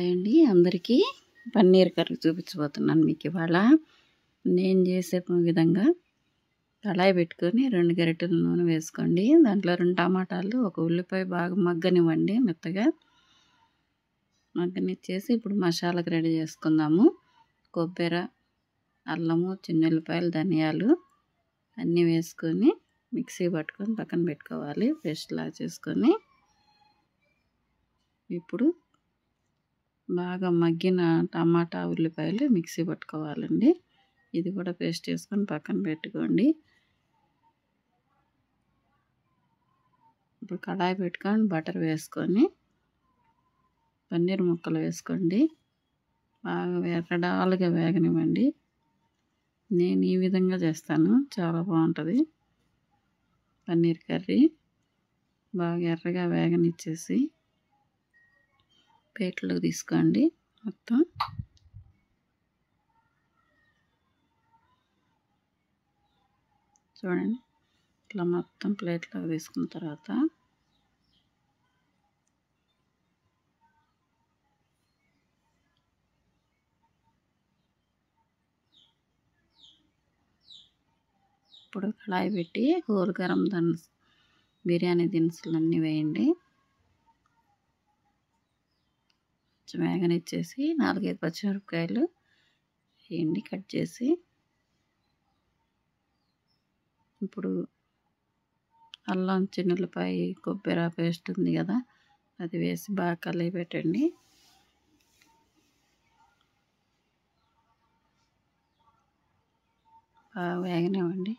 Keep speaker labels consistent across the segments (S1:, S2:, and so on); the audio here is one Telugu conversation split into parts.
S1: హాయ్ అండి. అందరికీ పన్నీర్ కర్రీ చూపించబోతున్నాను మీకు ఇవాళ. నేను చేసే విధంగా కళాయి పెట్టుకొని రెండు గరిటెల నూనె వేసుకోండి. దాంట్లో రెండు టమాటాలు ఒక ఉల్లిపాయ బాగా మగ్గనివ్వండి మెత్తగా. మగ్గనిచ్చేసి ఇప్పుడు మసాలాకు రెడీ చేసుకుందాము. కొబ్బరి అల్లము చిన్నుల్లిపాయలు ధనియాలు అన్నీ వేసుకొని మిక్సీ పట్టుకొని పక్కన పెట్టుకోవాలి. పేస్ట్లా చేసుకొని ఇప్పుడు బాగా మగ్గిన టమాటా ఉల్లిపాయలు మిక్సీ పట్టుకోవాలండి. ఇది కూడా పేస్ట్ చేసుకొని పక్కన పెట్టుకోండి. ఇప్పుడు కడాయి పెట్టుకొని బటర్ వేసుకొని పన్నీర్ ముక్కలు వేసుకోండి. బాగా ఎర్రడాలుగా వేగనివ్వండి. నేను ఈ విధంగా చేస్తాను. చాలా బాగుంటుంది. పన్నీర్ కర్రీ బాగా ఎర్రగా వేగనిచ్చేసి ప్లేట్లోకి తీసుకోండి. మొత్తం. చూడండి. ఇట్లా మొత్తం ప్లేట్లోకి తీసుకున్న తర్వాత. ఇప్పుడు కళాయి పెట్టి గోరు గరం దినుసు బిర్యానీ దినుసులు అన్నీ వేయండి. కొంచెం వేగనిచ్చేసి నాలుగైదు పచ్చిమిరపకాయలు వేయండి కట్ చేసి ఇప్పుడు అల్లం చిన్నులపాయ కొబ్బరి పేస్ట్ ఉంది కదా అది వేసి బాగా కలిగి పెట్టండి. బాగా వేగనివ్వండి.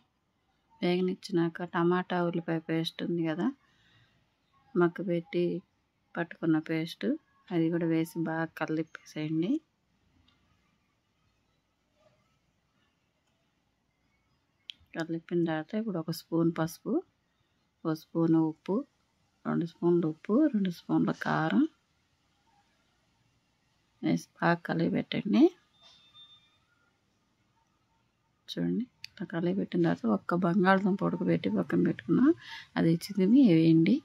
S1: వేగనిచ్చినాక టమాటా ఉల్లిపాయ పేస్ట్ ఉంది కదా మగ్గ పెట్టి పట్టుకున్న పేస్ట్ అది కూడా వేసి బాగా కల్లిప్పేసేయండి కలిపిన తర్వాత ఇప్పుడు ఒక స్పూన్ పసుపు ఒక స్పూన్ ఉప్పు రెండు స్పూన్లు ఉప్పు రెండు స్పూన్ల కారం వేసి బాగా కలిగిపెట్టండి చూడండి ఇట్లా కలిపి పెట్టిన తర్వాత ఒక్క బంగాళదుంప ఉడకబెట్టి పక్కన పెట్టుకున్నాం అది ఇచ్చి తిని వేయండి.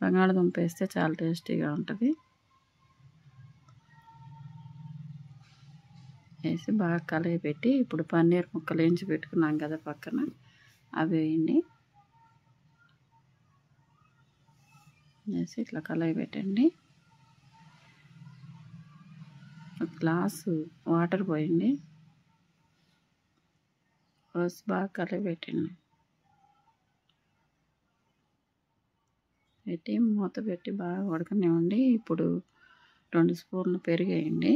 S1: బంగాళదుంప వేస్తే చాలా టేస్టీగా ఉంటుంది. వేసి బాగా కలయి పెట్టి ఇప్పుడు పన్నీర్ ముక్కలు వేయించి పెట్టుకున్నాం కదా పక్కన. అవి వేయండి. వేసి ఇట్లా కలయి పెట్టండి. గ్లాసు వాటర్ పోయండి. పోసి బాగా కలయి పెట్టండి. పెట్టి మూత పెట్టి బాగా ఉడకనివ్వండి. ఇప్పుడు రెండు స్పూన్లు పెరిగేయండి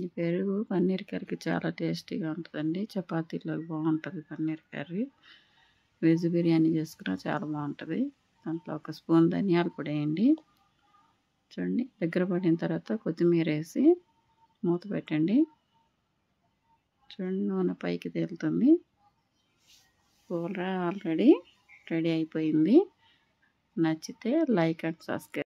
S1: ఈ పెరుగు పన్నీర్ కర్రీకి చాలా టేస్టీగా ఉంటుందండి. చపాతీలోకి బాగుంటుంది పన్నీర్ కర్రీ. వెజ్ బిర్యానీ చేసుకున్నా చాలా బాగుంటుంది. దాంట్లో ఒక స్పూన్ ధనియాలు పొడి వేయండి. చూడండి దగ్గర పడిన తర్వాత కొత్తిమీర వేసి మూత పెట్టండి. చూడండి నూనె పైకి తేలుతుంది. కూర ఆల్రెడీ రెడీ అయిపోయింది. నచ్చితే లైక్ అండ్ సబ్స్క్రైబ్